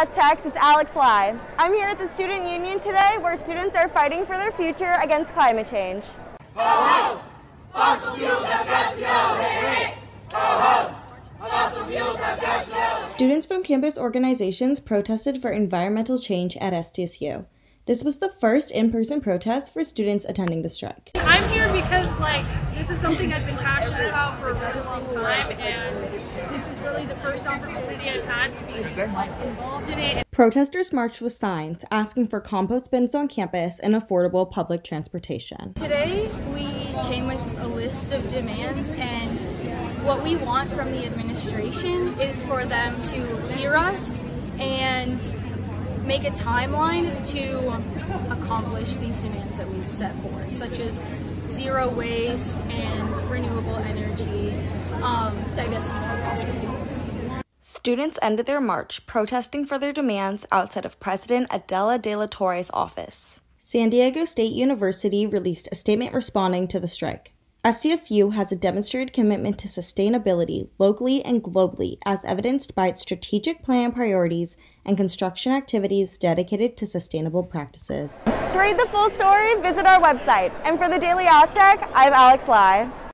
It's Alex Lai. I'm here at the Student Union today where students are fighting for their future against climate change. Ho ho! Fossil fuels have got to go! Hey, hey! Ho ho! Fossil fuels have got to go! Students from campus organizations protested for environmental change at SDSU. This was the first in-person protest for students attending the strike. I'm here because like this is something I've been passionate about for a really long time and this is really the first opportunity I've had to be like, involved in it. Protesters marched with signs asking for compost bins on campus and affordable public transportation. Today we came with a list of demands and what we want from the administration is for them to hear us and make a timeline to accomplish these demands that we've set forth, such as zero waste and renewable energy, um, divesting from fossil fuels. Students ended their march protesting for their demands outside of President Adela de la Torre's office. San Diego State University released a statement responding to the strike. SDSU has a demonstrated commitment to sustainability locally and globally, as evidenced by its strategic plan priorities and construction activities dedicated to sustainable practices. To read the full story, visit our website. And for the Daily Aztec, I'm Alex Lai.